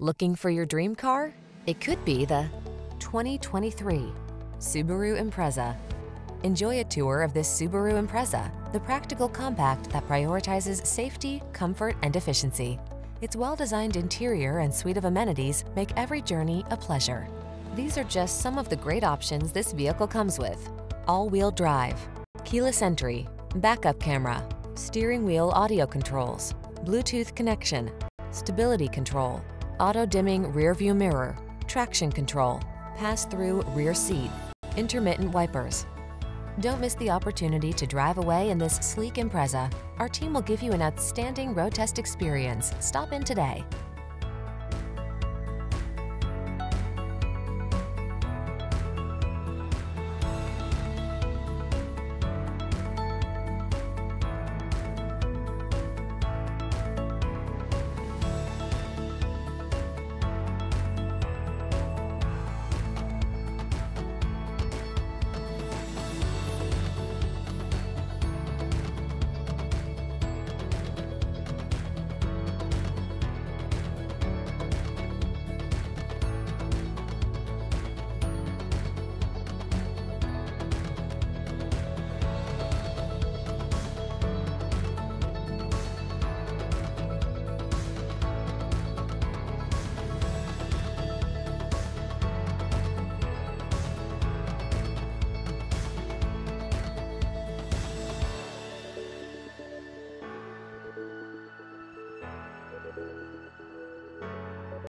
Looking for your dream car? It could be the 2023 Subaru Impreza. Enjoy a tour of this Subaru Impreza, the practical compact that prioritizes safety, comfort, and efficiency. Its well-designed interior and suite of amenities make every journey a pleasure. These are just some of the great options this vehicle comes with. All-wheel drive, keyless entry, backup camera, steering wheel audio controls, Bluetooth connection, stability control, auto-dimming rear-view mirror, traction control, pass-through rear seat, intermittent wipers. Don't miss the opportunity to drive away in this sleek Impreza. Our team will give you an outstanding road test experience. Stop in today.